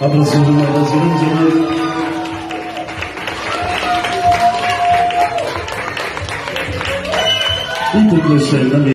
Ablacığım, ablacığım, canım. İlk gösterilen